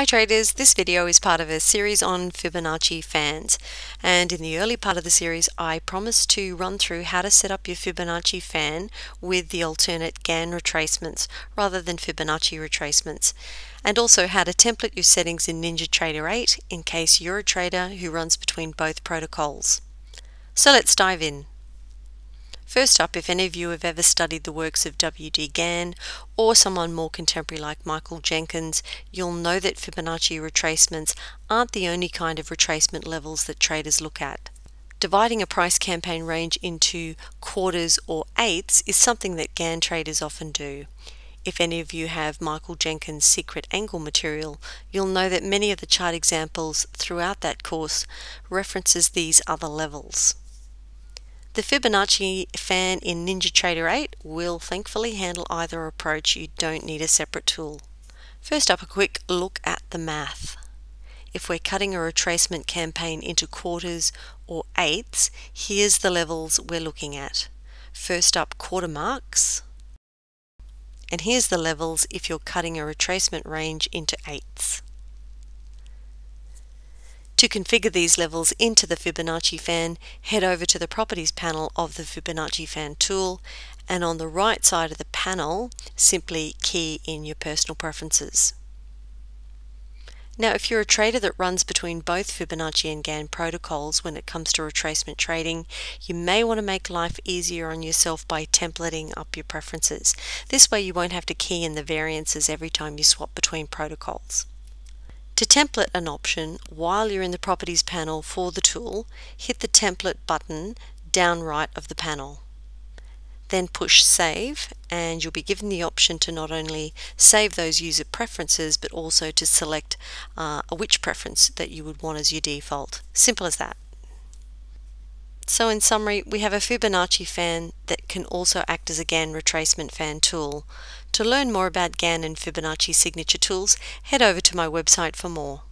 Hi traders, this video is part of a series on Fibonacci fans and in the early part of the series I promised to run through how to set up your Fibonacci fan with the alternate Gann retracements rather than Fibonacci retracements and also how to template your settings in NinjaTrader 8 in case you're a trader who runs between both protocols. So let's dive in. First up, if any of you have ever studied the works of W.D. Gann or someone more contemporary like Michael Jenkins, you'll know that Fibonacci retracements aren't the only kind of retracement levels that traders look at. Dividing a price campaign range into quarters or eighths is something that Gann traders often do. If any of you have Michael Jenkins' secret angle material, you'll know that many of the chart examples throughout that course references these other levels. The Fibonacci fan in NinjaTrader 8 will thankfully handle either approach. You don't need a separate tool. First up, a quick look at the math. If we're cutting a retracement campaign into quarters or eighths, here's the levels we're looking at. First up, quarter marks. And here's the levels if you're cutting a retracement range into eighths. To configure these levels into the Fibonacci fan, head over to the Properties panel of the Fibonacci fan tool and on the right side of the panel, simply key in your personal preferences. Now, if you're a trader that runs between both Fibonacci and Gann protocols when it comes to retracement trading, you may want to make life easier on yourself by templating up your preferences. This way you won't have to key in the variances every time you swap between protocols. To template an option while you're in the Properties panel for the tool, hit the Template button down right of the panel. Then push Save and you'll be given the option to not only save those user preferences but also to select uh, which preference that you would want as your default. Simple as that. So in summary, we have a Fibonacci fan that can also act as a Gann retracement fan tool. To learn more about Gann and Fibonacci signature tools, head over to my website for more.